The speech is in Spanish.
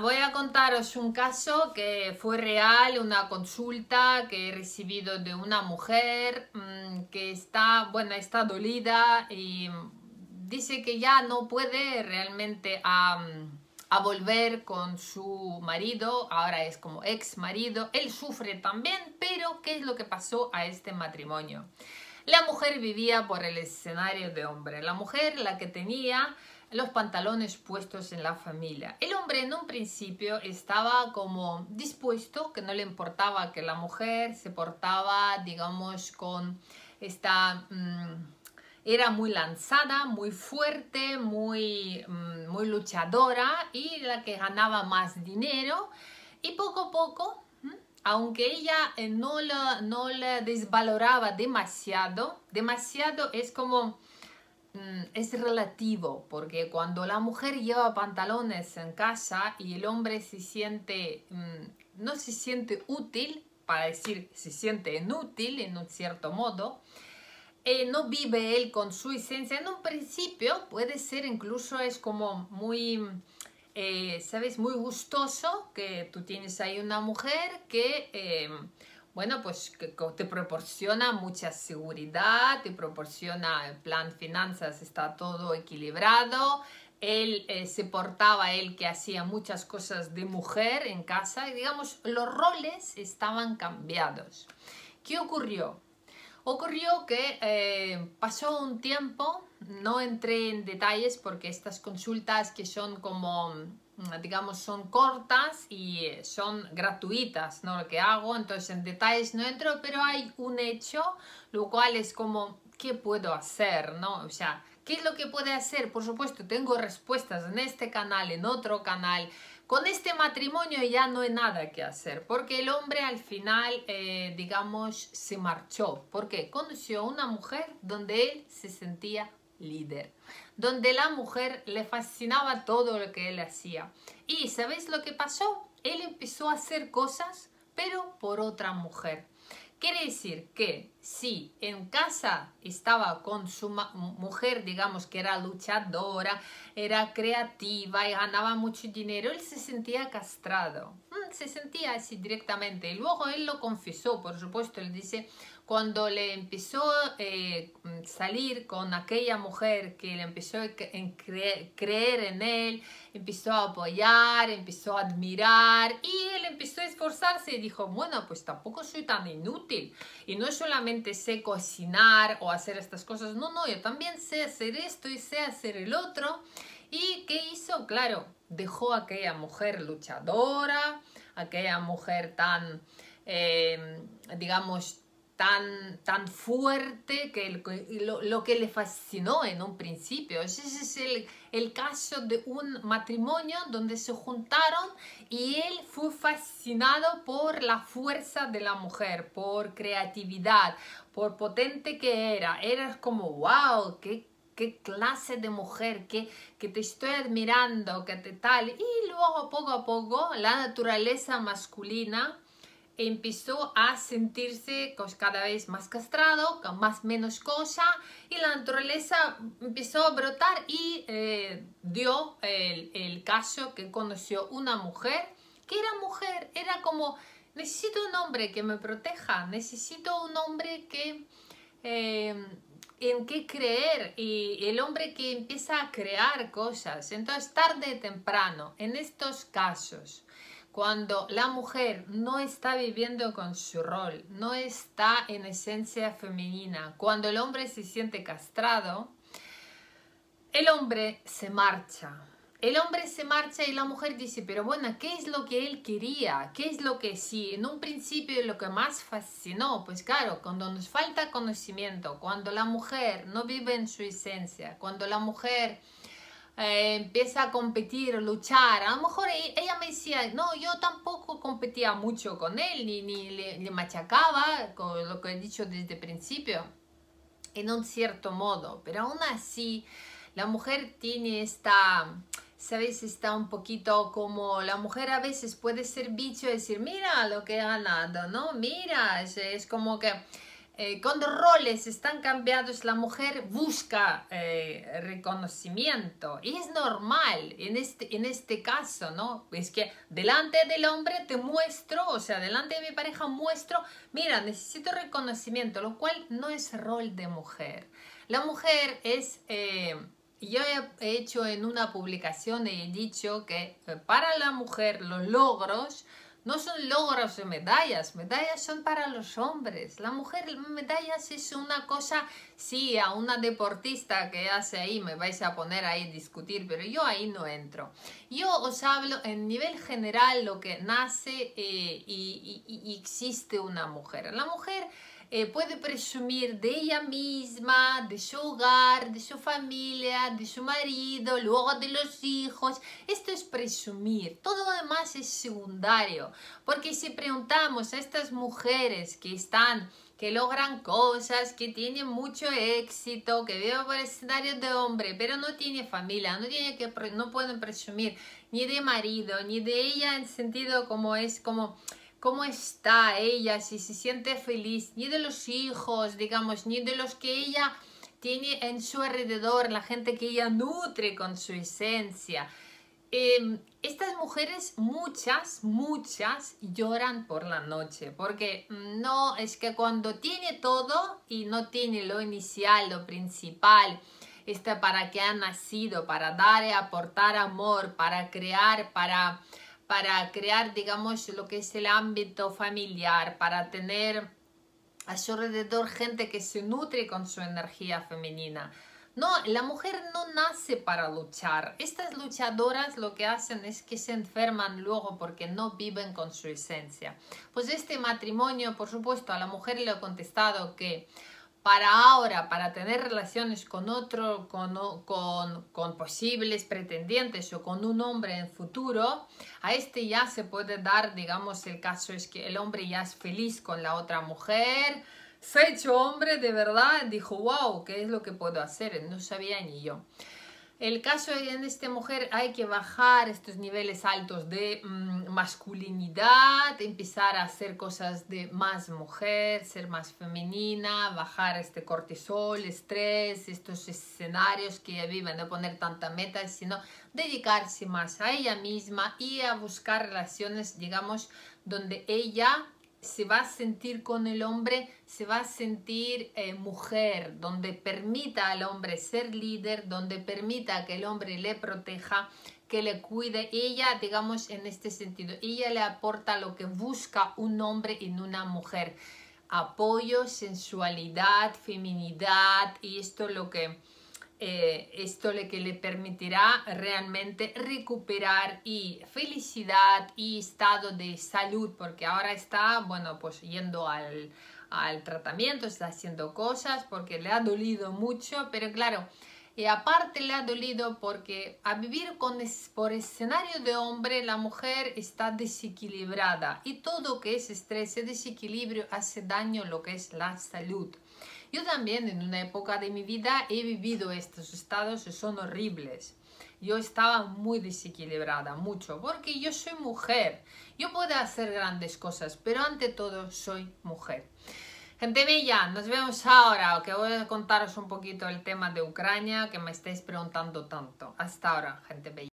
voy a contaros un caso que fue real, una consulta que he recibido de una mujer mm, que está, bueno, está dolida y dice que ya no puede realmente a, a volver con su marido, ahora es como ex marido, él sufre también, pero ¿qué es lo que pasó a este matrimonio? La mujer vivía por el escenario de hombre, la mujer la que tenía los pantalones puestos en la familia. El hombre en un principio estaba como dispuesto, que no le importaba que la mujer se portaba, digamos, con esta... Mm, era muy lanzada, muy fuerte, muy, mm, muy luchadora y la que ganaba más dinero. Y poco a poco, aunque ella eh, no la, no la desvaloraba demasiado, demasiado es como Mm, es relativo, porque cuando la mujer lleva pantalones en casa y el hombre se siente, mm, no se siente útil, para decir, se siente inútil en un cierto modo, eh, no vive él con su esencia. En un principio puede ser incluso es como muy, eh, ¿sabes? Muy gustoso que tú tienes ahí una mujer que eh, bueno, pues que te proporciona mucha seguridad, te proporciona el plan finanzas, está todo equilibrado. Él eh, se portaba, él que hacía muchas cosas de mujer en casa, y digamos, los roles estaban cambiados. ¿Qué ocurrió? Ocurrió que eh, pasó un tiempo, no entré en detalles porque estas consultas que son como digamos, son cortas y son gratuitas, ¿no? Lo que hago, entonces en detalles no entro, pero hay un hecho, lo cual es como, ¿qué puedo hacer, no? O sea, ¿qué es lo que puede hacer? Por supuesto, tengo respuestas en este canal, en otro canal. Con este matrimonio ya no hay nada que hacer, porque el hombre al final, eh, digamos, se marchó, porque conoció a una mujer donde él se sentía líder, donde la mujer le fascinaba todo lo que él hacía. Y ¿sabéis lo que pasó? Él empezó a hacer cosas, pero por otra mujer. Quiere decir que si en casa estaba con su mujer, digamos que era luchadora, era creativa y ganaba mucho dinero, él se sentía castrado. Mm, se sentía así directamente. Y luego él lo confesó, por supuesto, él dice, cuando le empezó a eh, salir con aquella mujer que le empezó a creer en él, empezó a apoyar, empezó a admirar y él empezó a esforzarse y dijo, bueno, pues tampoco soy tan inútil y no solamente sé cocinar o hacer estas cosas, no, no, yo también sé hacer esto y sé hacer el otro. ¿Y qué hizo? Claro, dejó a aquella mujer luchadora, aquella mujer tan, eh, digamos, tan, tan fuerte que lo, que le fascinó en un principio. Ese es el, el, caso de un matrimonio donde se juntaron y él fue fascinado por la fuerza de la mujer, por creatividad, por potente que era. Era como, wow, qué, qué clase de mujer, que, que te estoy admirando, que te tal. Y luego poco a poco la naturaleza masculina empezó a sentirse cada vez más castrado, con más menos cosa y la naturaleza empezó a brotar y eh, dio el, caso que conoció una mujer que era mujer, era como necesito un hombre que me proteja, necesito un hombre que eh, en qué creer y el hombre que empieza a crear cosas. Entonces, tarde o temprano, en estos casos, cuando la mujer no está viviendo con su rol, no está en esencia femenina, cuando el hombre se siente castrado, el hombre se marcha. El hombre se marcha y la mujer dice, pero bueno, ¿qué es lo que él quería? ¿Qué es lo que sí? En un principio lo que más fascinó, pues claro, cuando nos falta conocimiento, cuando la mujer no vive en su esencia, cuando la mujer eh, empieza a competir, luchar. A lo mejor e-, ella me decía, no, yo tampoco competía mucho con él, ni, ni le, machacaba, con lo que he dicho desde el principio, en un cierto modo. Pero aún así, la mujer tiene esta, ¿sabes? Está un poquito como, la mujer a veces puede ser bicho y decir, mira lo que ha ganado, ¿no? Mira, es, es como que eh, cuando roles están cambiados, la mujer busca eh, reconocimiento y es normal en este, en este caso, ¿no? Es que delante del hombre te muestro, o sea, delante de mi pareja muestro, mira, necesito reconocimiento, lo cual no es rol de mujer. La mujer es... Eh, yo he hecho en una publicación, he dicho que para la mujer los logros no son logros de medallas, medallas son para los hombres. La mujer, medallas es una cosa, sí, a una deportista que hace ahí, me vais a poner ahí a discutir, pero yo ahí no entro. Yo os hablo en nivel general lo que nace eh, y existe una mujer. La mujer eh, puede presumir de ella misma, de su hogar, de su familia, de su marido, luego de los hijos. Esto es presumir. Todo lo demás es secundario. Porque si preguntamos a estas mujeres que están que logran cosas, que tienen mucho éxito, que viven por escenario de hombre, pero no tiene familia, no, tiene que, no pueden presumir ni de marido, ni de ella en sentido como es como cómo está ella, si se siente feliz, ni de los hijos, digamos, ni de los que ella tiene en su alrededor, la gente que ella nutre con su esencia. Em, estas mujeres, muchas, muchas, lloran por la noche, porque no es que cuando tiene todo y no tiene lo inicial, lo principal, está para que ha nacido, para dar y aportar amor, para crear, para para crear, digamos, lo que es el ámbito familiar, para tener a su alrededor gente que se nutre con su energía femenina. No, la mujer no nace para luchar. Estas luchadoras lo que hacen es que se enferman luego porque no viven con su esencia. Pues este matrimonio, por supuesto, a la mujer le he contestado que para ahora, para tener relaciones con otro, con, con, posibles pretendientes o con un hombre en futuro, a este ya se puede dar, digamos, el caso es que el hombre ya es feliz con la otra mujer, se ha hecho hombre de verdad, dijo, wow, ¿qué es lo que puedo hacer? No sabía ni yo. El caso en esta mujer hay que bajar estos niveles altos de mm, masculinidad, empezar a hacer cosas de más mujer, ser más femenina, bajar este cortisol, estrés, estos escenarios que viven, no poner tanta meta, sino dedicarse más a ella misma y a buscar relaciones, digamos, donde ella se va a sentir con el hombre, se va a sentir eh, mujer, donde permita al hombre ser líder, donde permita que el hombre le proteja, que le cuide. Ella, digamos, en este sentido, ella le aporta lo que busca un hombre en una mujer. Apoyo, sensualidad, feminidad y esto lo que eh, esto le que le permitirá realmente recuperar y felicidad y estado de salud porque ahora está bueno pues yendo al, al tratamiento está haciendo cosas porque le ha dolido mucho pero claro y aparte le ha dolido porque a vivir con por escenario de hombre la mujer está desequilibrada y todo que es estrés y desequilibrio hace daño lo que es la salud yo también en una época de mi vida he vivido estos estados y son horribles. Yo estaba muy desequilibrada, mucho, porque yo soy mujer. Yo puedo hacer grandes cosas, pero ante todo soy mujer. Gente bella, nos vemos ahora, que voy a contaros un poquito el tema de Ucrania que me estáis preguntando tanto. Hasta ahora, gente bella.